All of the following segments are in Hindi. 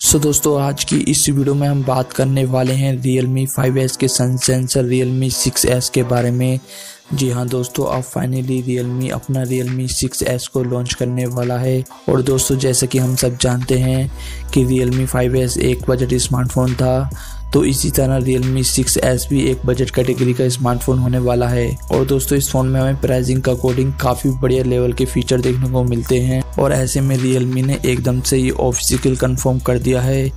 सो so, दोस्तों आज की इस वीडियो में हम बात करने वाले हैं Realme 5s के सन सेंसर Realme 6s के बारे में। जी हाँ दोस्तों अब फाइनली Realme अपना Realme 6s को लॉन्च करने वाला है। और दोस्तों जैसे कि हम सब जानते हैं कि Realme 5s एक बजट स्मार्टफ़ोन था। तो इसी तरह Realme 6s भी एक बजट कैटेगरी का स्मार्टफ़ोन होने वाला है। और दोस्तों, इस फ़ोन में हमें प्राइसिंग का अकॉर्डिंग काफ़ी बढ़िया लेवल के फीचर देखने को मिलते हैं। और ऐसे में Realme ने एकदम से ये ऑफिशियल कंफर्म कर दिया है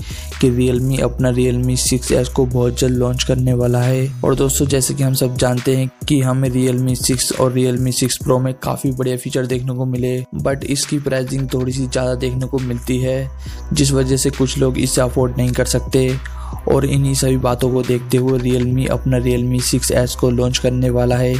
कि Realme अपना Realme 6s को बहुत जल्द लॉन्च करने वाला है। और दोस्तों, जैसे कि हम सब जानते हैं कि हमें Realme 6 और Realme 6 Pro में काफ़ी बढ़िया फीचर देखने को मिले बट इसकी प्राइसिंग थोड़ी सी ज़्यादा देखने को मिलती है, जिस वजह से कुछ लोग इसे अफोर्ड नहीं कर सकते। और इन्हीं सभी बातों को देखते हुए Realme अपना रियल मी सिक्स एस को लॉन्च करने वाला है,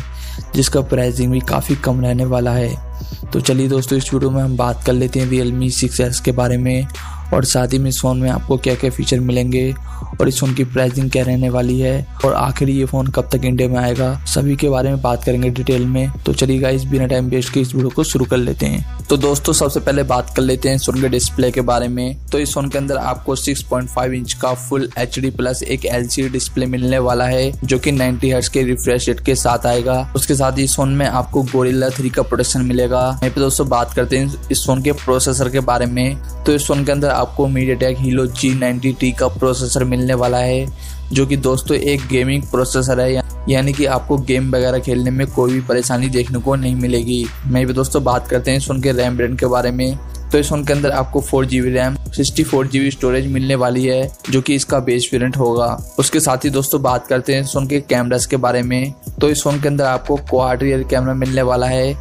जिसका प्राइसिंग भी काफ़ी कम रहने वाला है। तो चलिए दोस्तों, इस वीडियो में हम बात कर लेते हैं रियल मी सिक्स एस के बारे में। और साथ ही में इस फ़ोन में आपको क्या क्या फ़ीचर मिलेंगे और इस फ़ोन की प्राइसिंग क्या रहने वाली है और आखिर ये फ़ोन कब तक इंडिया में आएगा, सभी के बारे में बात करेंगे डिटेल में। तो चलिएगा इस बिना टाइम वेस्ट के इस वीडियो को शुरू कर लेते हैं। तो दोस्तों, सबसे पहले बात कर लेते हैं इस फ़ोन के डिस्प्ले के बारे में। तो इस फ़ोन के अंदर आपको 6.5 इंच का फुल एचडी प्लस एक एल डिस्प्ले मिलने वाला है, जो कि 90 हर्ट्ज के रिफ्रेश रेट के साथ आएगा। उसके साथ ही इस फ़ोन में आपको गोरिल्ला थ्री का प्रोडक्शन मिलेगा। यहाँ पे दोस्तों बात करते हैं इस फ़ोन के प्रोसेसर के बारे में। तो इस फ़ोन के अंदर आपको हीलो जी नाइनटी का प्रोसेसर मिलने वाला है, जो कि दोस्तों एक गेमिंग प्रोसेसर है यानी कि आपको गेम वगैरह खेलने में कोई भी परेशानी देखने को नहीं मिलेगी। मैं भी दोस्तों बात करते हैं इस फ़ोन के रैम ब्रेंड के बारे में। तो इस फ़ोन के अंदर आपको four G B RAM sixty four G B storage मिलने वाली है, जो कि इसका बेस वेरिएंट होगा। उसके साथ ही दोस्तों बात करते हैं इस फ़ोन के कैमरास के बारे में। तो इस फ़ोन के अंदर आपको क्वाड रियर कैमरा मिलने वाला है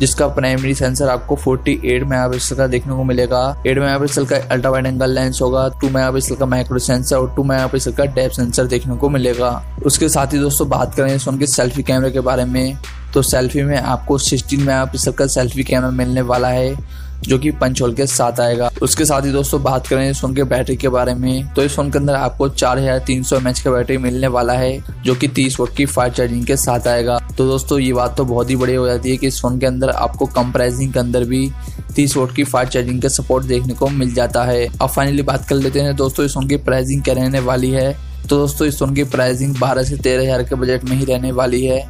जिसका प्राइमरी सेंसर आपको 48 एट मेगापिक्सल का देखने को मिलेगा। 8 मेगापिक्सल का अल्ट्रा वाइड एंगल लेंस होगा 2 मेगापिक्सल का माइक्रो सेंसर और 2 मेगापिक्सल का डेप सेंसर देखने को मिलेगा। उसके साथ ही दोस्तों बात करें इस फ़ोन के सेल्फी कैमरे के बारे में तो सेल्फी में आपको 16 मेगापिक्सल का सेल्फी कैमरा मिलने वाला है। जो कि पंच होल के साथ आएगा। उसके साथ ही दोस्तों बात करें इस फ़ोन के बैटरी के बारे में तो इस फ़ोन के अंदर आपको चार हज़ार तीन सौ एमएच का बैटरी मिलने वाला है, जो कि तीस वोट की फास्ट चार्जिंग के साथ आएगा। तो दोस्तों ये बात तो बहुत ही बढ़िया हो जाती है कि इस फ़ोन के अंदर आपको कम प्राइसिंग के अंदर भी तीस वोट की फास्ट चार्जिंग का सपोर्ट देखने को मिल जाता है। अब फाइनली बात कर लेते हैं, दोस्तों इस फ़ोन की प्राइसिंग क्या रहने वाली है? तो दोस्तों इस फ़ोन की प्राइसिंग बारह से तेरह हज़ार के बजट में ही रहने वाली है।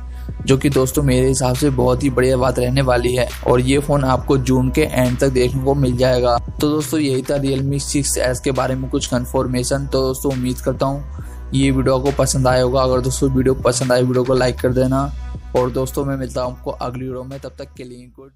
जो कि दोस्तों मेरे हिसाब से बहुत ही बढ़िया बात रहने वाली है और ये फ़ोन आपको जून के एंड तक देखने को मिल जाएगा। तो दोस्तों, यही था रियलमी सिक्स एस के बारे में कुछ कन्फॉर्मेशन तो दोस्तों, उम्मीद करता हूँ ये वीडियो आपको पसंद आया होगा। अगर दोस्तों वीडियो पसंद आए वीडियो को लाइक कर देना। और दोस्तों, मैं मिलता हूँ आपको अगली वीडियो में। तब तक के लिए गुड